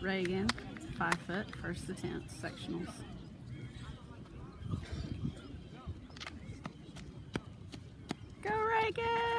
Reagan, five foot, first to tenth, sectionals. Go Reagan!